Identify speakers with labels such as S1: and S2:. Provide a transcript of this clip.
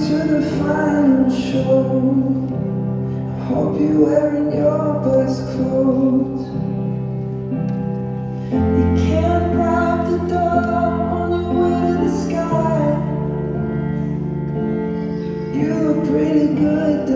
S1: To the final show. I hope you're wearing your best clothes. You can't bribe the door on your way to the sky. You look pretty good